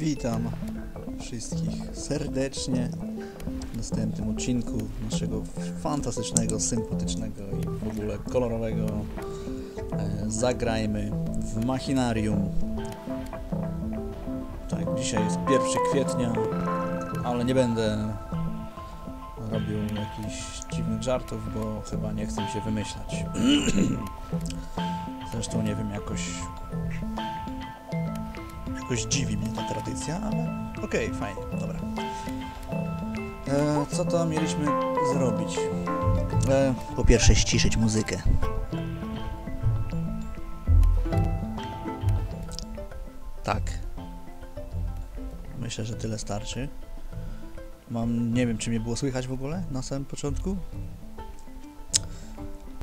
Witam wszystkich serdecznie w następnym odcinku naszego fantastycznego, sympatycznego i w ogóle kolorowego e, Zagrajmy w Machinarium. Tak, dzisiaj jest 1 kwietnia, ale nie będę robił jakichś dziwnych żartów, bo chyba nie chcę mi się wymyślać. Zresztą nie wiem, jakoś jakoś dziwi mnie ta tradycja, ale okej, fajnie, dobra. E, co to mieliśmy zrobić? E, po pierwsze ściszyć muzykę. Tak. Myślę, że tyle starczy. Mam, nie wiem, czy mnie było słychać w ogóle na samym początku.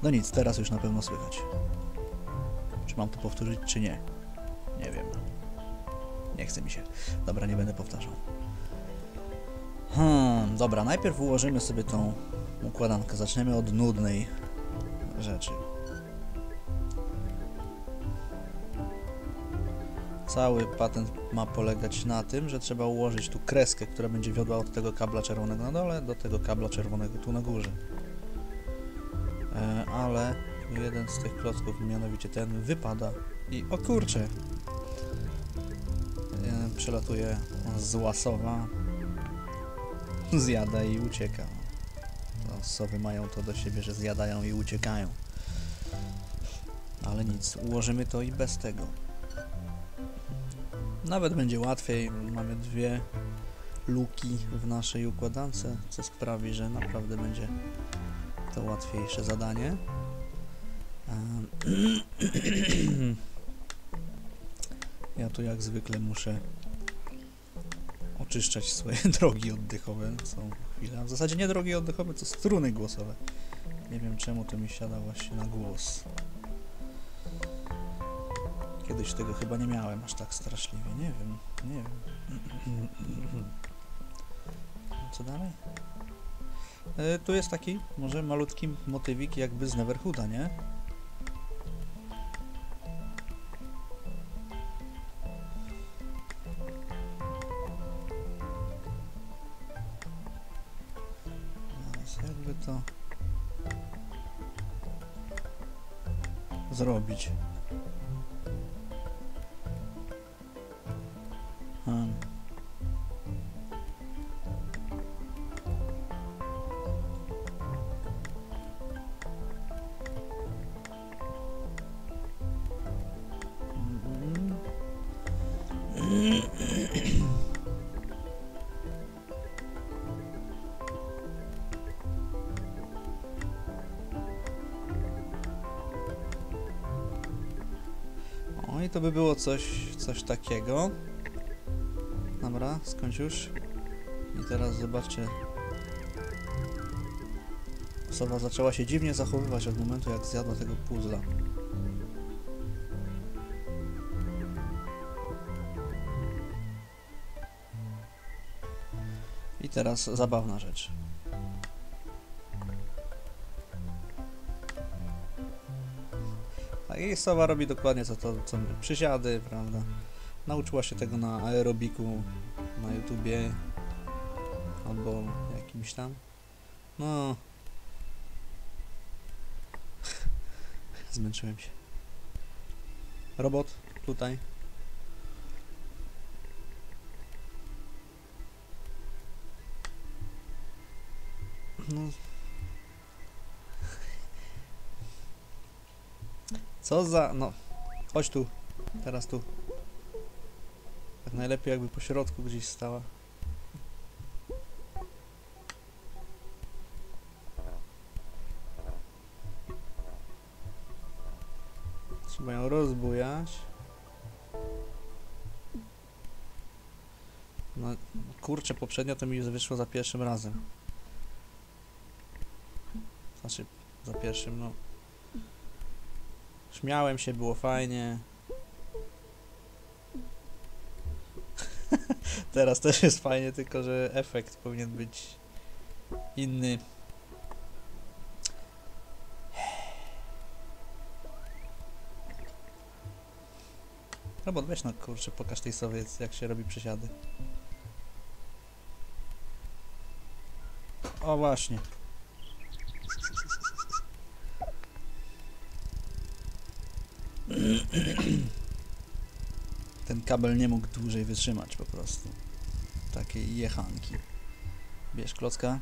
No nic, teraz już na pewno słychać. Czy mam to powtórzyć, czy nie? Nie wiem. Nie chce mi się. Dobra, nie będę powtarzał. Hmm, dobra, najpierw ułożymy sobie tą układankę. Zaczniemy od nudnej rzeczy. Cały patent ma polegać na tym, że trzeba ułożyć tu kreskę, która będzie wiodła od tego kabla czerwonego na dole do tego kabla czerwonego tu na górze. E, ale jeden z tych klocków, mianowicie ten, wypada i o kurcze, e, przelatuje zła sowa, zjada i ucieka. Sowy mają to do siebie, że zjadają i uciekają. Ale nic, ułożymy to i bez tego. Nawet będzie łatwiej, mamy dwie luki w naszej układance, co sprawi, że naprawdę będzie to łatwiejsze zadanie. Ja tu jak zwykle muszę oczyszczać swoje drogi oddechowe co chwilę. W zasadzie nie drogi oddechowe, to struny głosowe. Nie wiem czemu to mi siada właśnie na głos. Kiedyś tego chyba nie miałem aż tak straszliwie. Nie wiem, nie wiem. Co dalej? E, tu jest taki może malutki motywik jakby z Neverhooda, nie? Zrobić. Hmm. I to by było coś, coś takiego. Dobra, skończ już. I teraz zobaczcie. Sowa zaczęła się dziwnie zachowywać od momentu, jak zjadła tego puzzla. I teraz zabawna rzecz. I sowa robi dokładnie co to, co my. Przysiady, prawda? Nauczyła się tego na aerobiku, na YouTubie, albo jakimś tam. No. Zmęczyłem się. Robot, tutaj. No. Co za... no. Chodź tu. Teraz tu. Tak najlepiej jakby po środku gdzieś stała. Trzeba ją rozbujać. No kurczę, poprzednio to mi wyszło za pierwszym razem. Znaczy, za pierwszym, no. Śmiałem się, było fajnie. Teraz też jest fajnie, tylko że efekt powinien być inny. Robot, weź no kurczę, pokaż tej sobie, jak się robi przesiady. O właśnie. Ten kabel nie mógł dłużej wytrzymać po prostu. Takiej jechanki. Bierz klocka.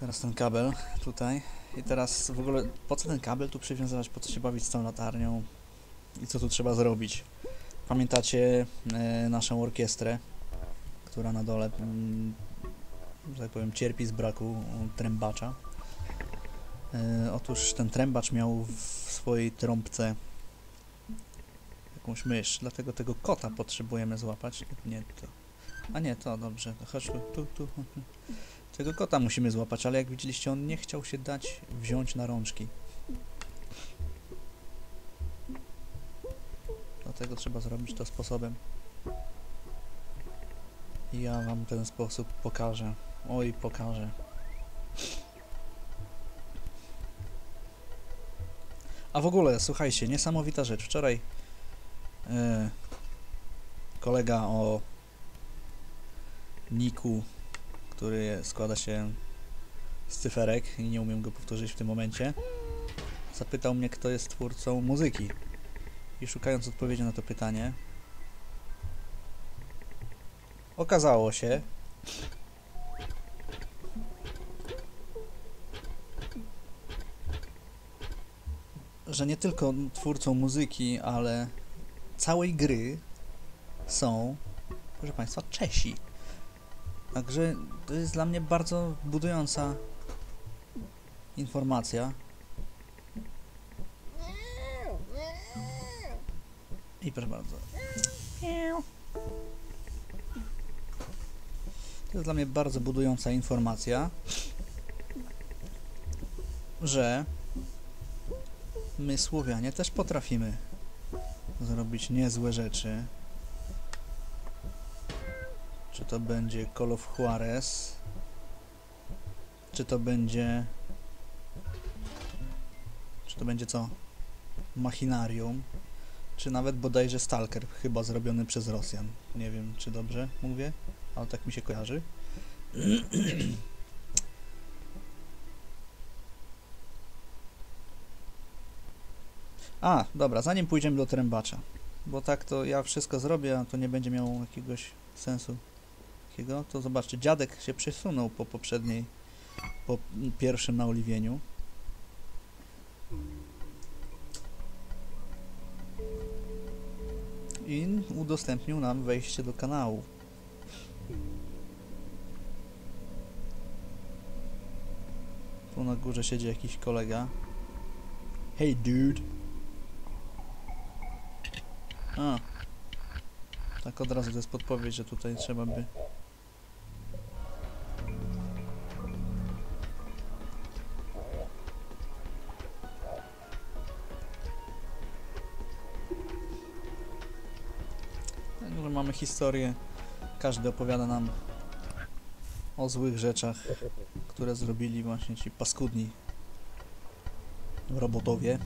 Teraz ten kabel tutaj. I teraz w ogóle po co ten kabel tu przywiązywać? Po co się bawić z tą latarnią? I co tu trzeba zrobić? Pamiętacie e, naszą orkiestrę, która na dole, mm, że tak powiem, cierpi z braku mm, trębacza. E, otóż ten trębacz miał w swojej trąbce jakąś mysz, dlatego tego kota potrzebujemy złapać. Nie to. A nie, to dobrze. Chodź tu, tu. Tego kota musimy złapać, ale jak widzieliście, on nie chciał się dać wziąć na rączki. Dlatego trzeba zrobić to sposobem. Ja wam ten sposób pokażę. Oj, pokażę. A w ogóle, słuchajcie, niesamowita rzecz. Wczoraj e, kolega o niku, który składa się z cyferek i nie umiem go powtórzyć w tym momencie, zapytał mnie, kto jest twórcą muzyki. I szukając odpowiedzi na to pytanie, okazało się, że nie tylko twórcą muzyki, ale całej gry są, proszę Państwa, Czesi. Także to jest dla mnie bardzo budująca informacja. I proszę bardzo. To jest dla mnie bardzo budująca informacja, że my Słowianie też potrafimy zrobić niezłe rzeczy. Czy to będzie Call of Juarez, czy to będzie... Czy to będzie co? Machinarium, czy nawet bodajże Stalker, chyba zrobiony przez Rosjan. Nie wiem, czy dobrze mówię, ale tak mi się kojarzy. A, dobra, zanim pójdziemy do trębacza, bo tak to ja wszystko zrobię, a to nie będzie miało jakiegoś sensu takiego, to zobaczcie, dziadek się przesunął po poprzedniej, po pierwszym naoliwieniu. I udostępnił nam wejście do kanału. Tu na górze siedzi jakiś kolega. Hey dude. A. Tak od razu to jest podpowiedź, że tutaj trzeba by Także mamy historię. Każdy opowiada nam o złych rzeczach, które zrobili właśnie ci paskudni robotowie.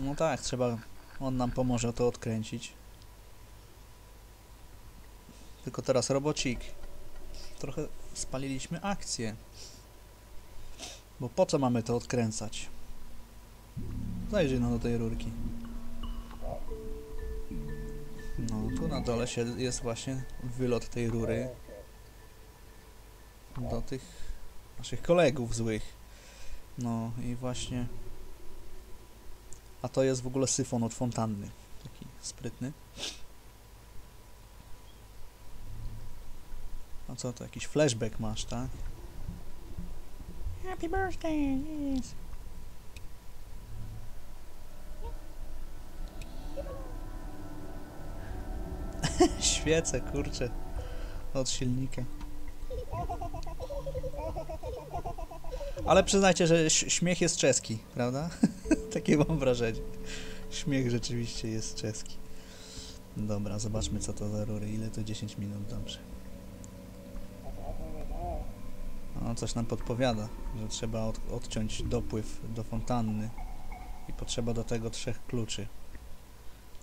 No tak, trzeba. On nam pomoże to odkręcić. Tylko teraz robocik. Trochę spaliliśmy akcję. Bo po co mamy to odkręcać? Zajrzyj no do tej rurki. No, tu na dole się jest właśnie wylot tej rury do tych naszych kolegów złych. No i właśnie... A to jest w ogóle syfon od fontanny. Taki sprytny. A co to? Jakiś flashback masz, tak? Happy birthday! Yes. Świece, kurczę. Od silnika. Ale przyznajcie, że śmiech jest czeski, prawda? Takie mam wrażenie. Śmiech rzeczywiście jest czeski. Dobra, zobaczmy co to za rury. Ile to 10 minut, dobrze. No, coś nam podpowiada, że trzeba od, odciąć dopływ do fontanny i potrzeba do tego trzech kluczy.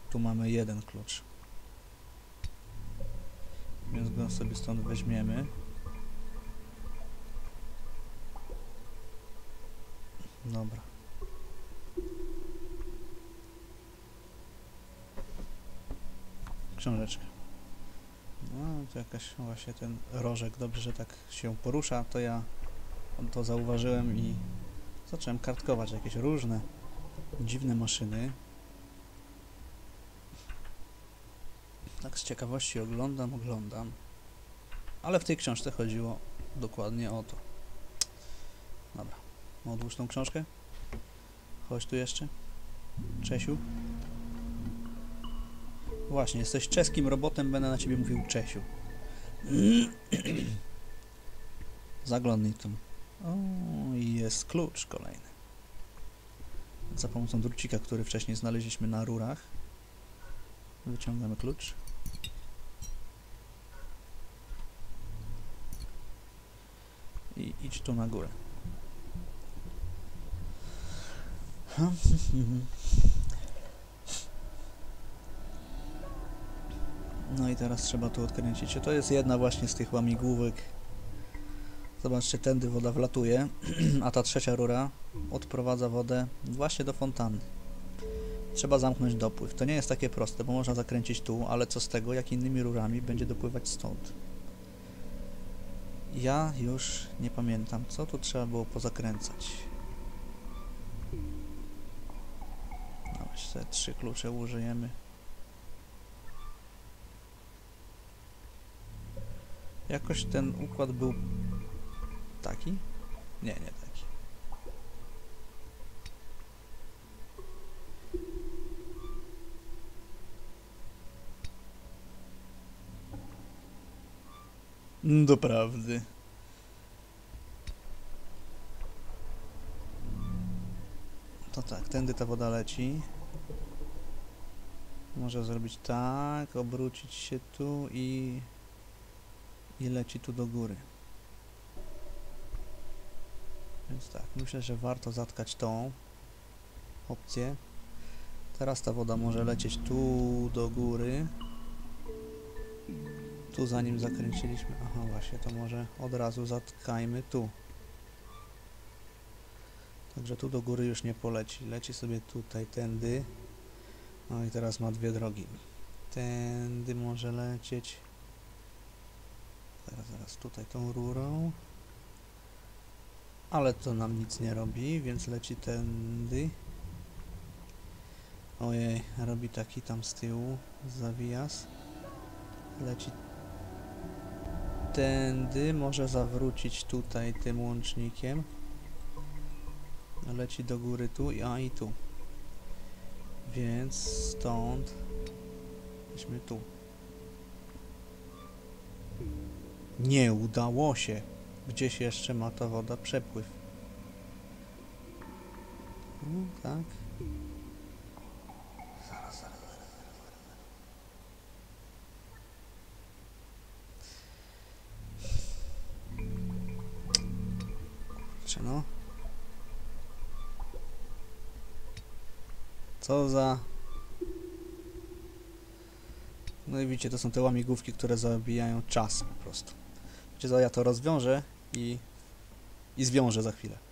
Tu mamy jeden klucz. Więc go sobie stąd weźmiemy. Dobra. Książeczka. No, to jakaś właśnie ten rożek, dobrze, że tak się porusza, to ja to zauważyłem i zacząłem kartkować jakieś różne dziwne maszyny. Tak z ciekawości oglądam, oglądam. Ale w tej książce chodziło dokładnie o to. Dobra, odłóż tą książkę. Chodź tu jeszcze. Czesiu. Właśnie, jesteś czeskim robotem, będę na ciebie mówił Czesiu. Zaglądnij tu. O, jest klucz kolejny. Za pomocą drucika, który wcześniej znaleźliśmy na rurach, wyciągamy klucz. I idź tu na górę. No i teraz trzeba tu odkręcić. To jest jedna właśnie z tych łamigłówek. Zobaczcie, tędy woda wlatuje, a ta trzecia rura odprowadza wodę właśnie do fontanny. Trzeba zamknąć dopływ. To nie jest takie proste, bo można zakręcić tu, ale co z tego, jak innymi rurami będzie dopływać stąd. Ja już nie pamiętam, co tu trzeba było pozakręcać. No, te trzy klucze użyjemy. Jakoś ten układ był taki? Nie, nie taki. Doprawdy. To tak, tędy ta woda leci. Może zrobić tak, obrócić się tu i i leci tu do góry. Więc tak, myślę, że warto zatkać tą opcję. Teraz ta woda może lecieć tu do góry. Tu zanim zakręciliśmy, aha właśnie, to może od razu zatkajmy tu. Także tu do góry już nie poleci. Leci sobie tutaj, tędy. No i teraz ma dwie drogi. Tędy może lecieć. Teraz, zaraz tutaj tą rurą. Ale to nam nic nie robi, więc leci tędy. Ojej, robi taki tam z tyłu zawijas. Leci tędy, może zawrócić tutaj tym łącznikiem. Leci do góry tu, a i tu. Więc stąd weźmy tu. Nie udało się. Gdzieś jeszcze ma ta woda przepływ. No, tak. Zaraz, zaraz, zaraz, zaraz, no. Co za... No i widzicie, to są te łamigłówki, które zabijają czas po prostu. Co, ja to rozwiążę i, i zwiążę za chwilę.